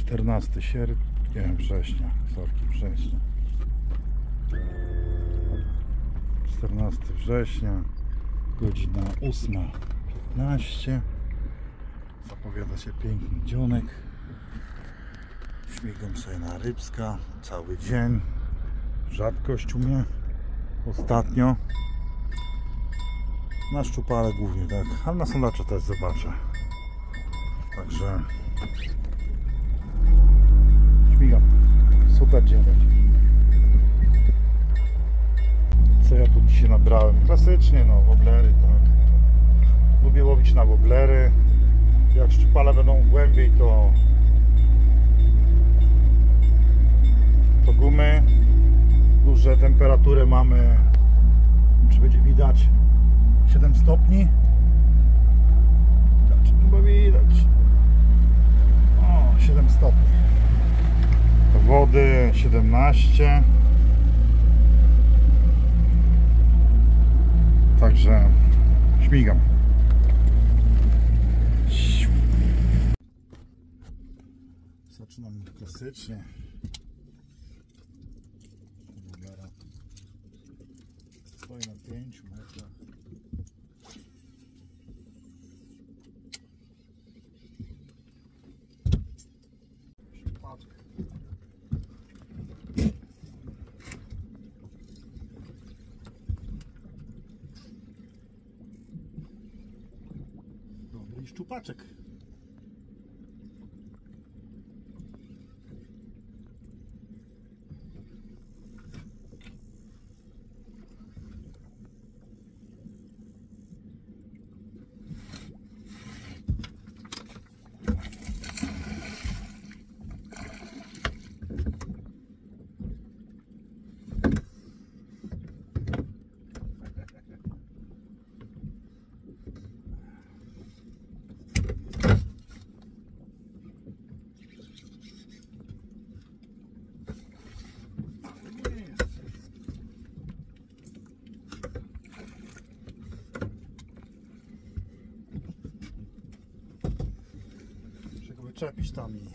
14 sierpnia, września, sorki, września. 14 września, godzina 8.15. Zapowiada się piękny dzionek. Śmigam sobie na Rybska cały dzień. Rzadkość u mnie ostatnio. Na szczupale głównie tak, ale na sądacza też zobaczę. Także Co ja tu dzisiaj nabrałem? Klasycznie no, woblery, tak. Lubię łowić na woblery. Jak szczupale będą głębiej, to to gumy. Duże temperatury mamy. Czy będzie widać? 7 stopni. Widać, chyba widać. O, 7 stopni. Wody 17. Także śmigam. Zaczynam klasycznie. Szczupaczek. Nie jest. Wyczepić tam i...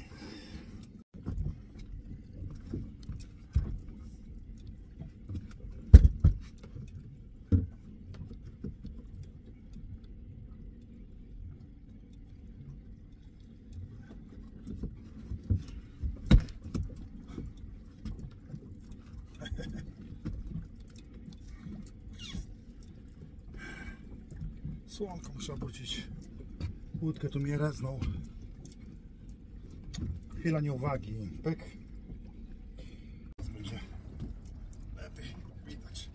Słonko muszę obrócić. Łódkę tu mnie reznął. Chwila nieuwagi. Pyk. Teraz będzie lepiej widać.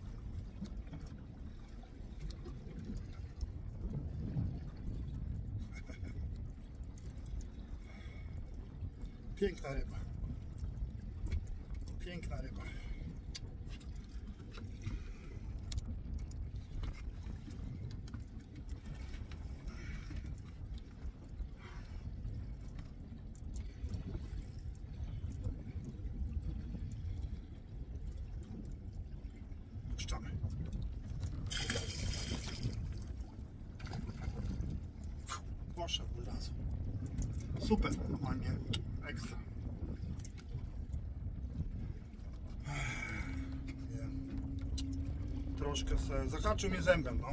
Piękna ryba. Piękna ryba. Puszczamy. Poszedł od razu. Super, normalnie ekstra. Nie. Troszkę se zahaczył mnie zębem, no.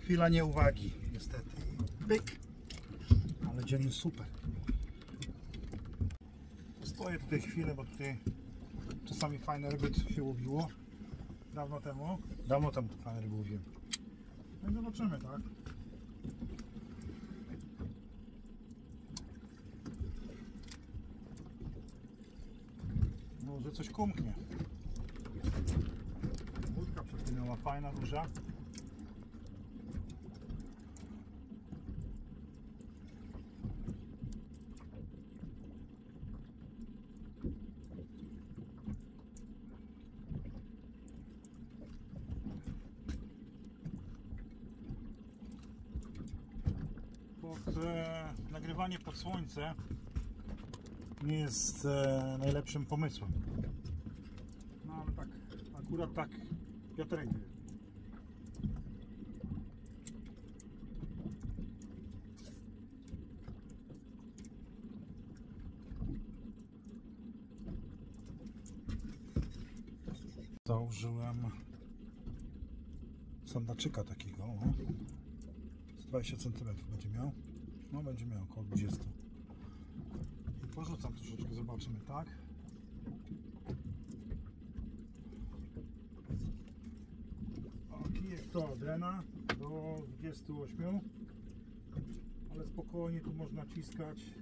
Chwila nieuwagi, niestety. Pyk. Ale dzień jest super. Stoję tutaj chwilę, bo tutaj czasami fajne ryby się łowiło. Dawno temu. Dawno temu fajne ryby łowiłem. No i zobaczymy, tak? Może coś kumknie. Przepłynęła fajna, duża. Pod, e, nagrywanie pod słońce nie jest e, najlepszym pomysłem. No ale tak, akurat tak Piotrek tu jest. Założyłem sandaczyka takiego. O. Z 20 cm będzie miał. No będzie miał około 20. I porzucam troszeczkę, zobaczymy, tak? To Adrena do 28 ale spokojnie tu można naciskać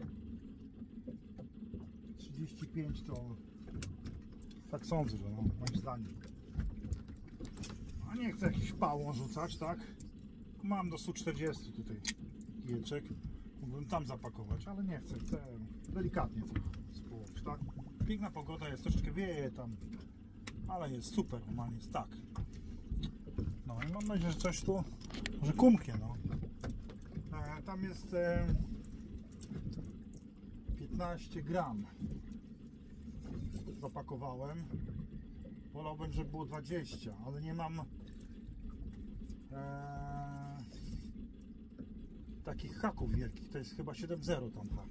35 to tak sądzę, że no, moim zdaniem. A nie chcę jakiś pałą rzucać, tak? Mam do 140 tutaj kijeczek mógłbym tam zapakować, ale nie chcę, chcę delikatnie to tak? Piękna pogoda jest, troszeczkę wieje tam ale jest super, normalnie jest tak no i mam nadzieję, że coś tu może kumknie, no. E, tam jest e, 15 gram. Zapakowałem. Wolałbym, żeby było 20 ale nie mam e, takich haków wielkich. To jest chyba 7.0 tam hak.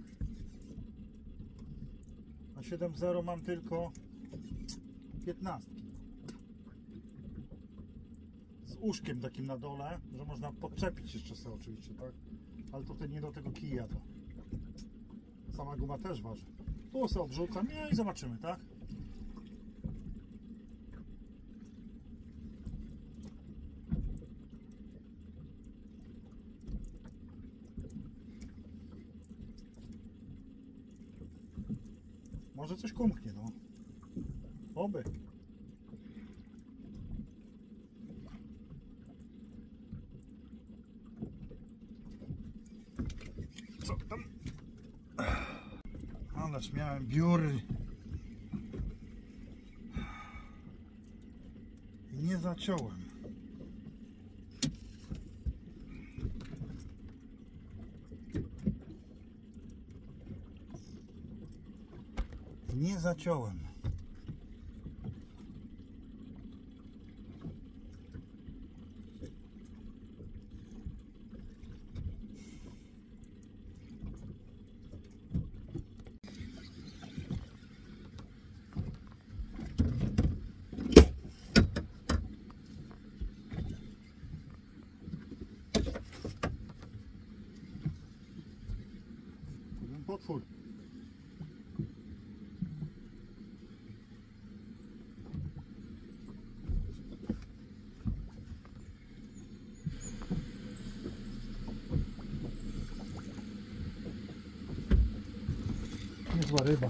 Na 7.0 mam tylko 15 z uszkiem takim na dole, że można podczepić jeszcze sobie oczywiście, tak? Ale wtedy nie do tego kija to. Sama guma też waży. Tu sobie odrzucam nie, i zobaczymy, tak? Może coś kumknie, no. Oby. Co tam? Ależ miałem biury. I nie zaciąłem. Nie zaciąłem. Ten potwór. Niezła ryba.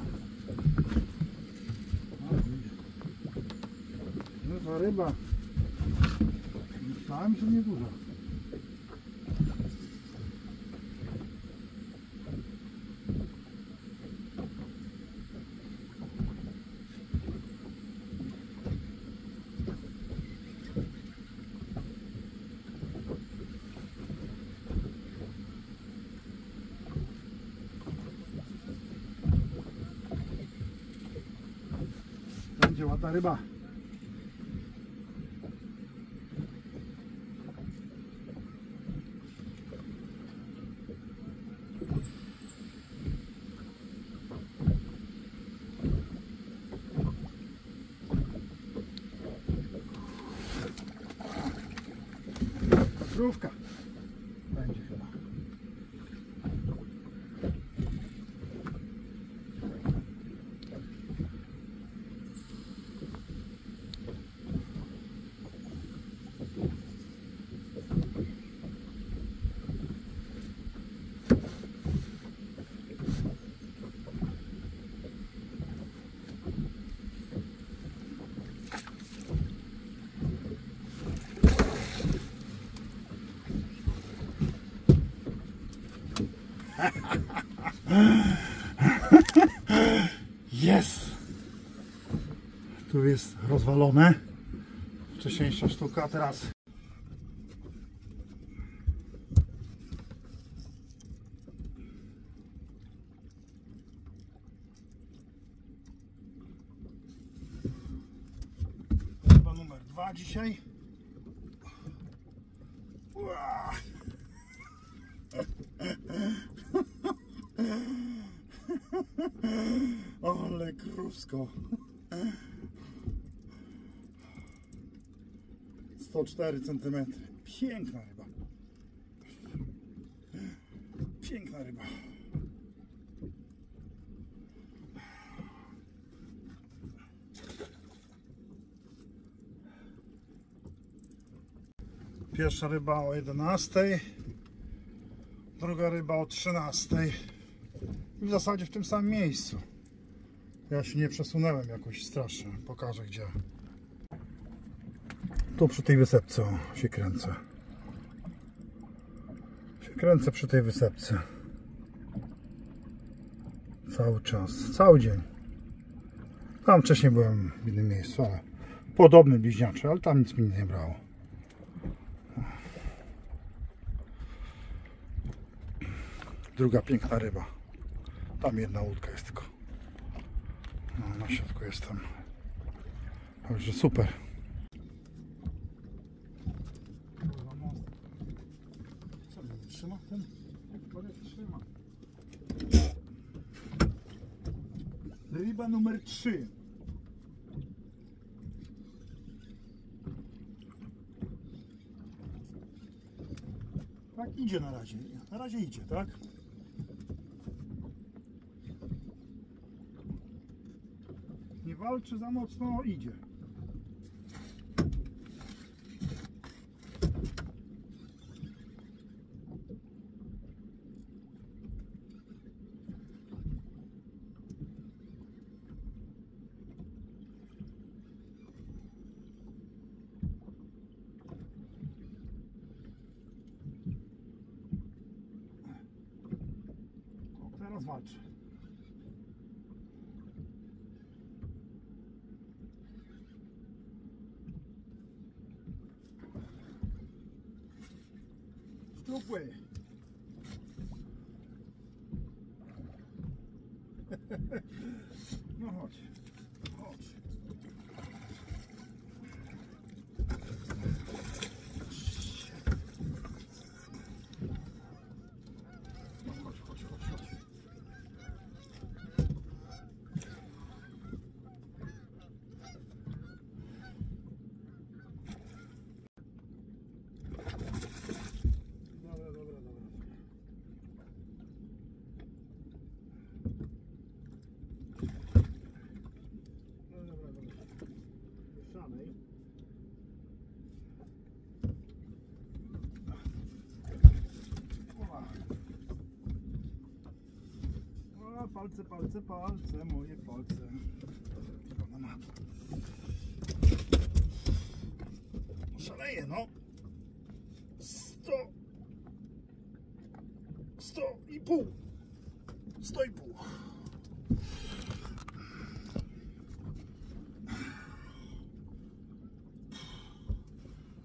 Niezła ryba. Myślałem, że nie duża. Będzie ładna ryba. Patrówka. Będzie chyba. Jest! Tu jest rozwalone. Wcześniejsza sztuka, teraz chyba numer dwa dzisiaj. Ua. Ale krusko. 104 cm. Piękna ryba. Piękna ryba. Pierwsza ryba o 11, druga ryba o 13. I w zasadzie w tym samym miejscu. Ja się nie przesunęłem jakoś strasznie. Pokażę gdzie. Tu przy tej wysepce się kręcę. Się kręcę przy tej wysepce. Cały czas, cały dzień. Tam wcześniej byłem w innym miejscu, ale podobny bliźniaczy, ale tam nic mi nie brało. Druga piękna ryba. Tam jedna łódka jest tylko. No, na środku jestem. Także super. Co mnie trzyma ten? trzyma. Ryba numer 3. Tak idzie na razie. Na razie idzie, tak? Nie walczy za mocno, idzie. Walczy. Palce, palce, palce, moje palce. Ona. Szaleje, no. Sto. Sto i pół. Sto i pół.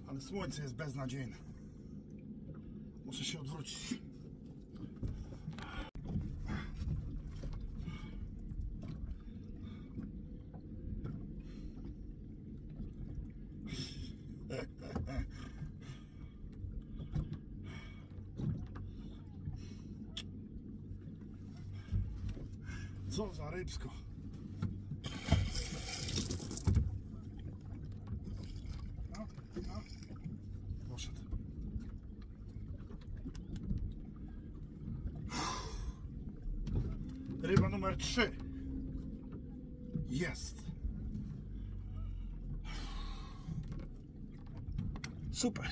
Ale słońce jest beznadziejne. Muszę się odwrócić. Co za rybsko. No, no. Ryba numer 3. Jest. Super.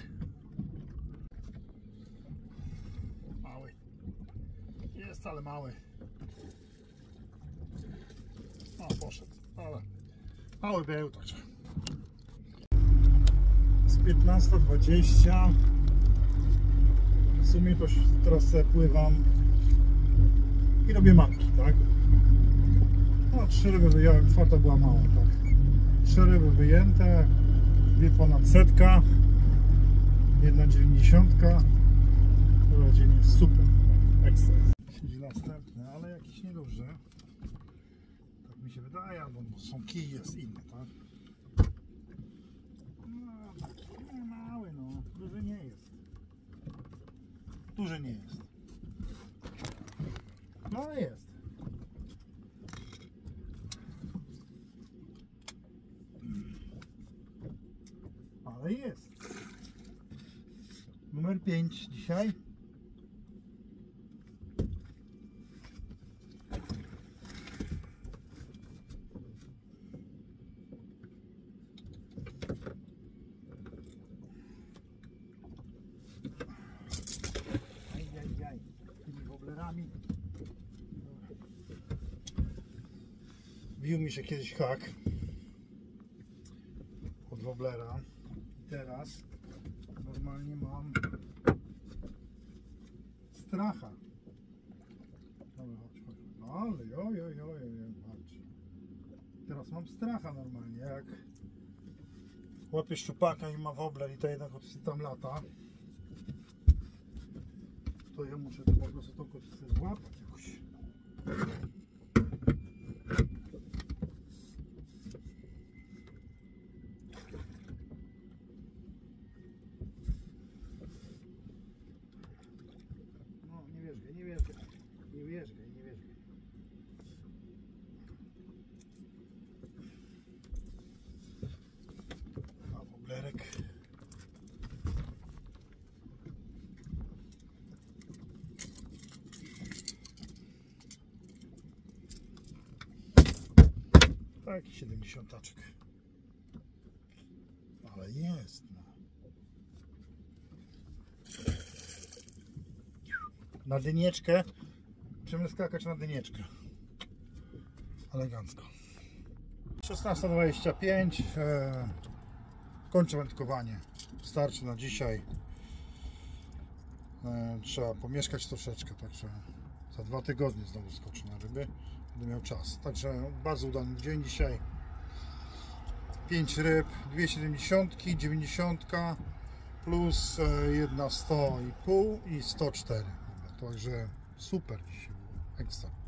Mały. Jest, ale mały. O, poszedł, ale mały był także. Z 15.20 w sumie to teraz pływam i robię matki, tak? No, trzy ryby wyjąłem, czwarta była mała, tak? Trzy ryby wyjęte, dwie ponad setka, jedna dziewięćdziesiątka. Dzień jest super, ekstra. Siedzi następny, ale jakiś nieduży. Albo bo są kij jest inny, tak? No, mały, no, duży nie jest. Duży nie jest. No jest. Ale jest. numer 5 dzisiaj. Się kiedyś hak od woblera. I teraz normalnie mam stracha. Dobra, chodź, chodź. No, ale oj, oj, oj, oj, patrz. Teraz mam stracha normalnie, jak łapię szczupaka i ma wobler i to jednak tam lata. To ja muszę to po prostu tą kotwicę złapać jakoś. No, nie wierzgaj, nie wierzgaj. Nie wierzgaj, nie wierzgaj. A woblerek. Taki 70 taczek. Ale jest. No. Na dynieczkę. Chcemy skakać na dynieczkę. Elegancko. 16.25. E, kończę wędkowanie. Starczy na dzisiaj. E, trzeba pomieszkać troszeczkę, także za dwa tygodnie znowu skoczę na ryby. Będę miał czas. Także bardzo udany dzień dzisiaj. 5 ryb, 270, 90 plus e, jedna 100,5 i 104. Także super dzisiaj było. Ekstra.